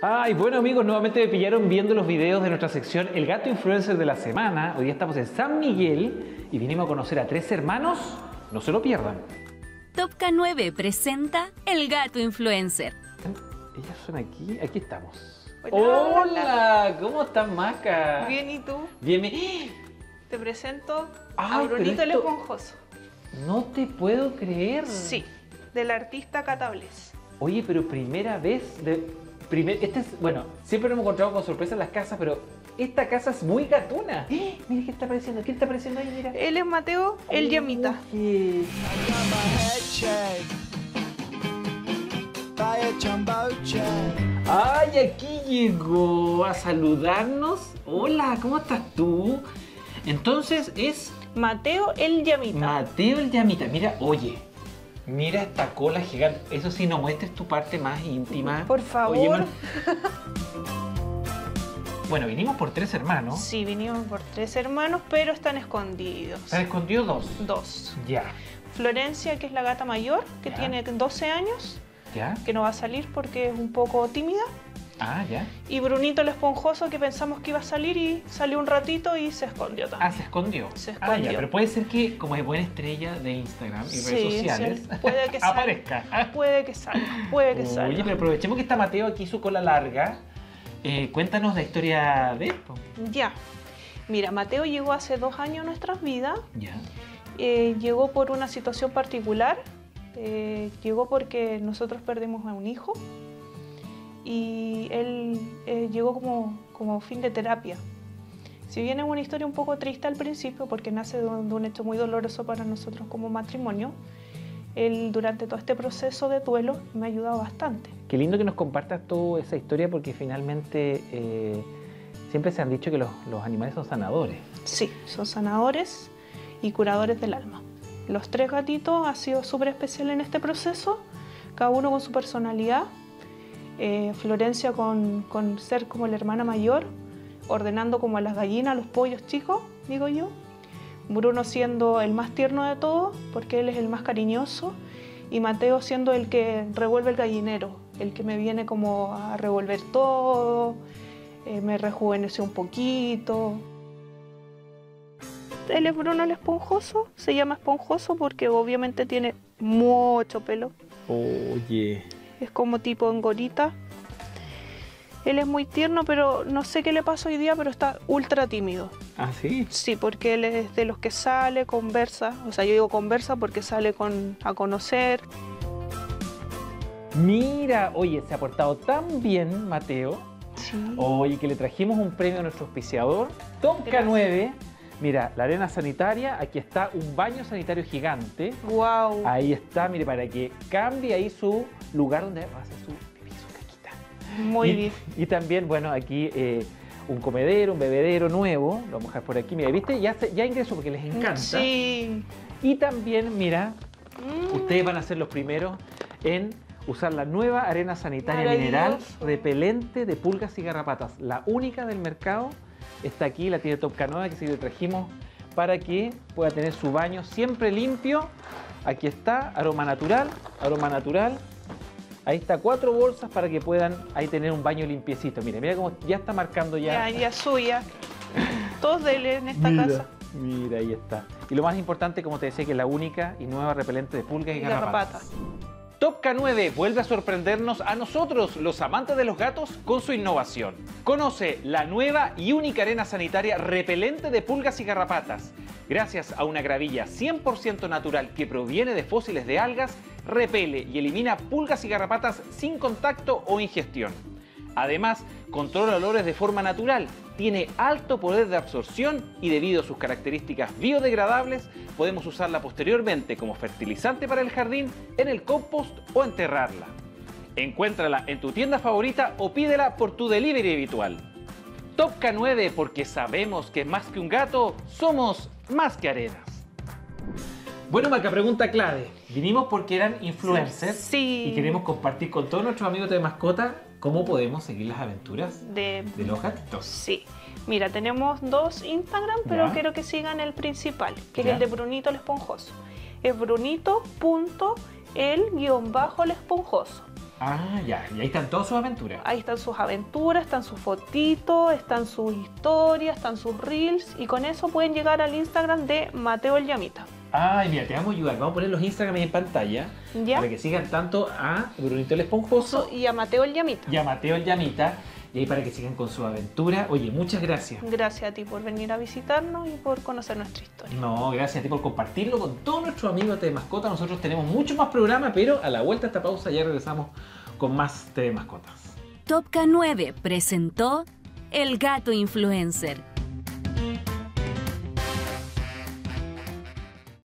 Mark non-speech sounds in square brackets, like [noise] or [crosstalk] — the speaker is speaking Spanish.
Ay, bueno amigos, nuevamente me pillaron viendo los videos de nuestra sección El Gato Influencer de la Semana. Hoy día estamos en San Miguel y vinimos a conocer a tres hermanos. No se lo pierdan. Top K9 presenta El Gato Influencer. Ellas son aquí, aquí estamos. Hola. Hola, ¿cómo estás, Maca? Bien, ¿y tú? Bien, bien. Te presento Ay, a Brunito el esto- Esponjoso. No te puedo creer. Sí, del artista Catables. Oye, pero primera vez de primer este es, bueno, siempre nos hemos encontrado con sorpresas en las casas, pero esta casa es muy gatuna. [gasps] ¡Eh! Mira qué está apareciendo, ¿qué está apareciendo ahí? Mira. Él es Mateo, el. Oye. Ay, aquí llegó a saludarnos. Hola, ¿cómo estás tú? Entonces es Mateo, el Yamita. Mateo el Llamita. Mira, oye, mira esta cola gigante. Eso sí, no muestres tu parte más íntima. Por favor. Oye, bueno, vinimos por tres hermanos. Sí, vinimos por tres hermanos, pero están escondidos. Se han escondido dos. Dos. Ya. Florencia, que es la gata mayor, que Ya. tiene 12 años, ¿Ya? que no va a salir porque es un poco tímida. Ah, ya. Y Brunito el Esponjoso, que pensamos que iba a salir y salió un ratito y se escondió Ah, también. se escondió. Se Ah, escondió. ya, pero puede ser que, como es buena estrella de Instagram y Sí, redes sociales, sí, puede que [laughs] salga. aparezca. Puede que salga, puede que Oye, salga. pero aprovechemos que está Mateo aquí, su cola larga. Eh, cuéntanos la historia de esto. Ya. Mira, Mateo llegó hace dos años a nuestras vidas. Ya. Eh, llegó por una situación particular. Eh, llegó porque nosotros perdimos a un hijo. Y él eh, llegó como, como fin de terapia. Si bien es una historia un poco triste al principio, porque nace de un, de un hecho muy doloroso para nosotros como matrimonio, él durante todo este proceso de duelo me ha ayudado bastante. Qué lindo que nos compartas toda esa historia porque finalmente eh, siempre se han dicho que los, los animales son sanadores. Sí, son sanadores y curadores del alma. Los tres gatitos ha sido súper especial en este proceso, cada uno con su personalidad. Eh, Florencia con, ser como la hermana mayor, ordenando como a las gallinas, los pollos chicos, digo yo. Bruno siendo el más tierno de todos, porque él es el más cariñoso. Y Mateo siendo el que revuelve el gallinero, el que me viene como a revolver todo, eh, me rejuveneció un poquito. Él es Bruno el esponjoso, se llama esponjoso porque obviamente tiene mucho pelo, Oye. Es como tipo engorita. Él es muy tierno, pero no sé qué le pasa hoy día, pero está ultra tímido. ¿Ah, sí? Sí, porque él es de los que sale, conversa, o sea, yo digo conversa porque sale con, a conocer. Mira, oye, se ha portado tan bien, Mateo. Sí. Oye, que le trajimos un premio a nuestro auspiciador, Tom K9. Mira, la arena sanitaria, aquí está un baño sanitario gigante. Wow. Ahí está, mire, para que cambie ahí su lugar donde va a hacer su pipí, su caquita. Muy y, bien. Y también, bueno, aquí eh, un comedero, un bebedero nuevo. Lo vamos a dejar por aquí. Mira, ¿viste? Ya, ya ingresó porque les encanta. Sí. Y también, mira, Mm. ustedes van a ser los primeros en usar la nueva arena sanitaria mineral repelente de pulgas y garrapatas. La única del mercado está aquí, la tiene Top Canoa, que sí le trajimos para que pueda tener su baño siempre limpio. Aquí está, aroma natural, aroma natural. Ahí está, cuatro bolsas para que puedan ahí tener un baño limpiecito. Mira, mira cómo ya está marcando Ya, ya. ya suya. Todos de él en esta mira, casa. mira, ahí está. Y lo más importante, como te decía, que es la única y nueva repelente de pulgas y, Y garrapatas. garrapatas. Top K9 vuelve a sorprendernos a nosotros, los amantes de los gatos, con su innovación. Conoce la nueva y única arena sanitaria repelente de pulgas y garrapatas. Gracias a una gravilla 100% natural que proviene de fósiles de algas, repele y elimina pulgas y garrapatas sin contacto o ingestión. Además, controla olores de forma natural, tiene alto poder de absorción y debido a sus características biodegradables, podemos usarla posteriormente como fertilizante para el jardín, en el compost o enterrarla. Encuéntrala en tu tienda favorita o pídela por tu delivery habitual. Top K9 porque sabemos que más que un gato, somos más que arenas. Bueno, Maca, pregunta clave. Vinimos porque eran influencers Sí. y queremos compartir con todos nuestros amigos de mascota cómo podemos seguir las aventuras De, de los gatitos. Sí. Mira, tenemos dos Instagram, pero Ya. quiero que sigan el principal, que Ya. es el de Brunito el Esponjoso. Es brunito.el-el esponjoso. Ah, ya, y ahí están todas sus aventuras. Ahí están sus aventuras, están sus fotitos, están sus historias, están sus reels y con eso pueden llegar al Instagram de Mateo el Llamita. Ay, mira, te vamos a ayudar. Vamos a poner los Instagram en pantalla ¿Ya? para que sigan tanto a Brunito el Esponjoso Y a Mateo el Llamita. y a Mateo el Llamita. Y ahí para que sigan con su aventura. Oye, muchas gracias. Gracias a ti por venir a visitarnos y por conocer nuestra historia. No, gracias a ti por compartirlo con todos nuestros amigos de Mascota. Nosotros tenemos mucho más programa, pero a la vuelta de esta pausa ya regresamos con más de Mascotas. Top K9 presentó El Gato Influencer